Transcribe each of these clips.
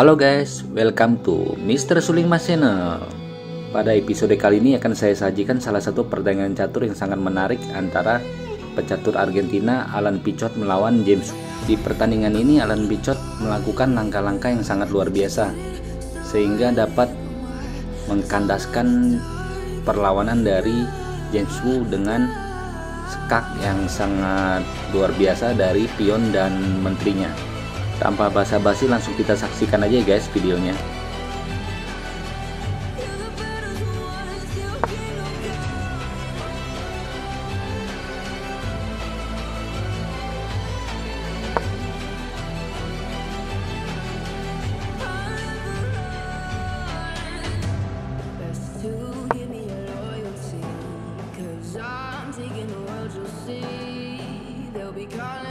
Halo guys, welcome to Mr. Suling Mas. Pada episode kali ini akan saya sajikan salah satu pertandingan catur yang sangat menarik antara pecatur Argentina Alan Pichot melawan James. Di pertandingan ini Alan Pichot melakukan langkah-langkah yang sangat luar biasa sehingga dapat mengkandaskan perlawanan dari James Wu dengan skak yang sangat luar biasa dari pion dan menterinya. Tanpa basa-basi langsung kita saksikan aja guys videonya. Be calling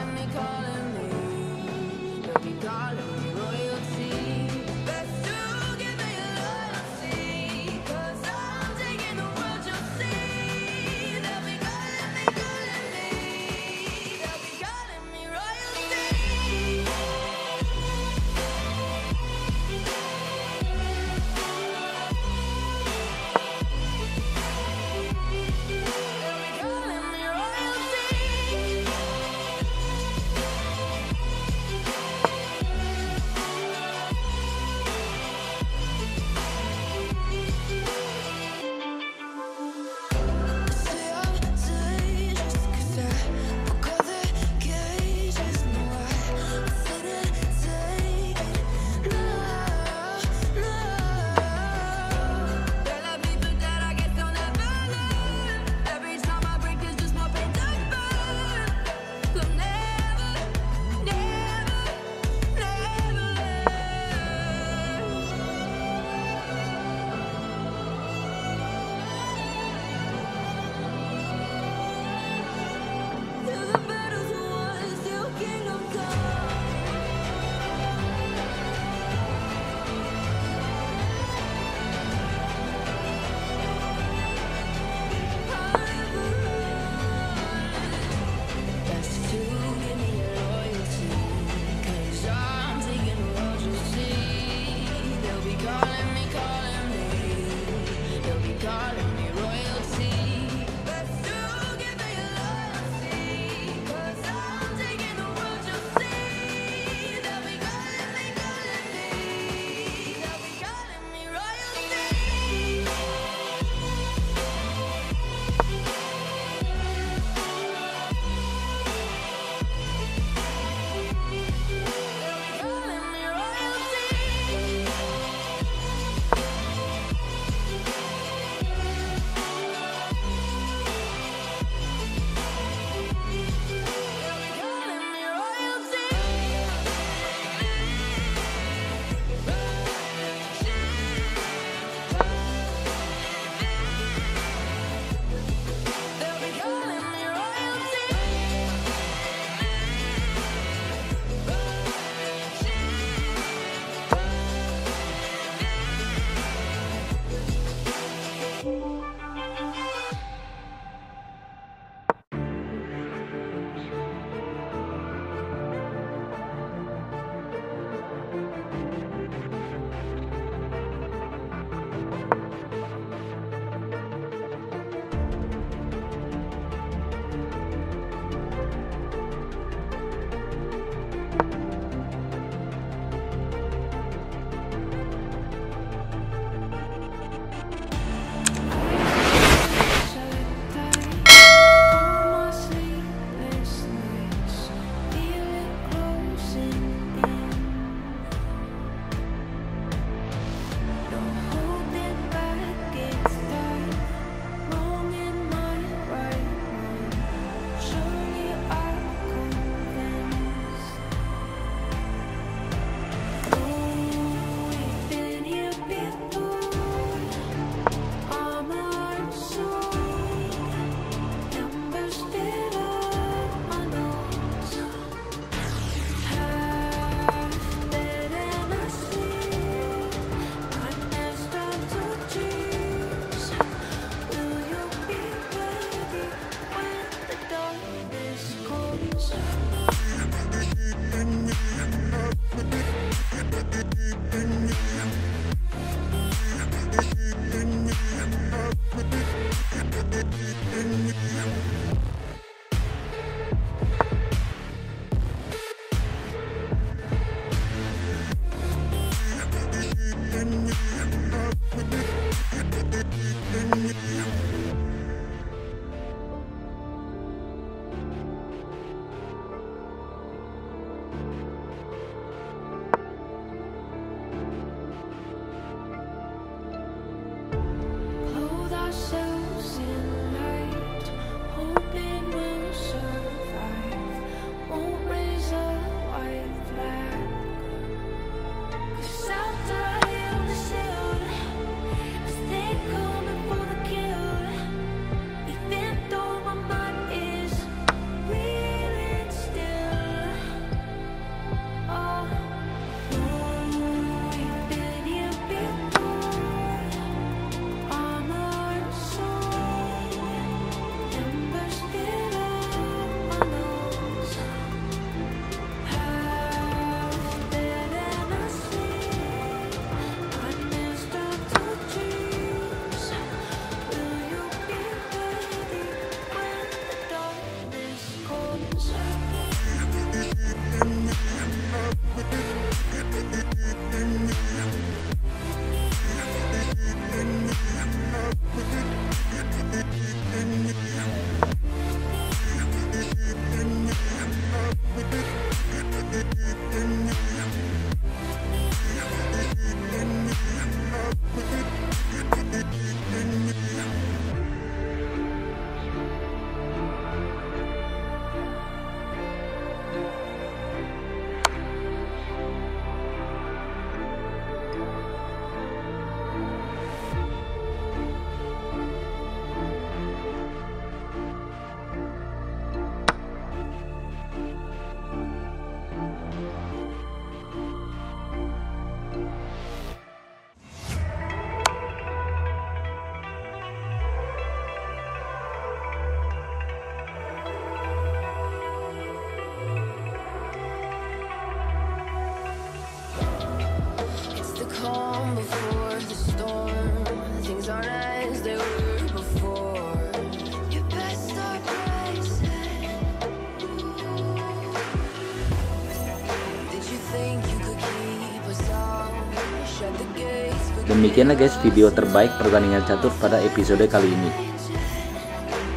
Demikianlah guys video terbaik pertandingan catur pada episode kali ini.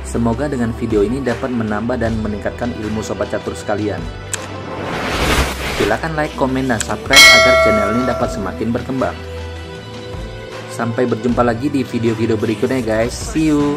Semoga dengan video ini dapat menambah dan meningkatkan ilmu sobat catur sekalian. Silahkan like, komen, dan subscribe agar channel ini dapat semakin berkembang. Sampai berjumpa lagi di video-video berikutnya guys. See you.